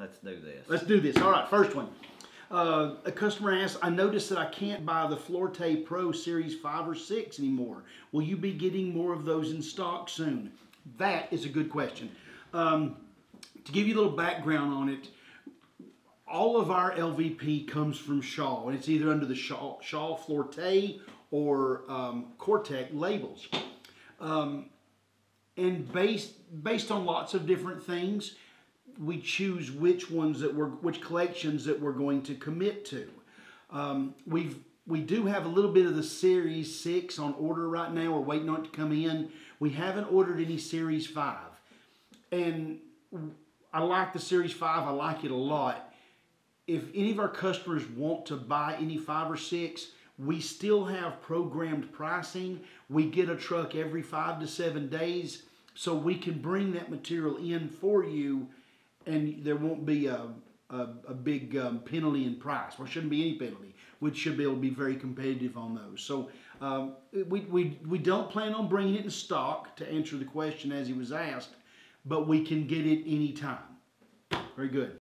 Let's do this. Let's do this. All right, first one. Uh, a customer asks, I noticed that I can't buy the Floorte Pro Series 5 or 6 anymore. Will you be getting more of those in stock soon? That is a good question. Um, to give you a little background on it, all of our LVP comes from Shaw, and it's either under the Shaw, Shaw Floorte or um, COREtec labels. Um, and based based on lots of different things, we choose which ones that we're which collections that we're going to commit to. Um, we've we do have a little bit of the Series Six on order right now. We're waiting on it to come in. We haven't ordered any Series Five, and I like the Series Five. I like it a lot. If any of our customers want to buy any five or six, we still have programmed pricing. We get a truck every five to seven days, so we can bring that material in for you and there won't be a, a, a big um, penalty in price. There shouldn't be any penalty. We should be able to be very competitive on those. So um, we, we, we don't plan on bringing it in stock to answer the question as he was asked, but we can get it anytime. Very good.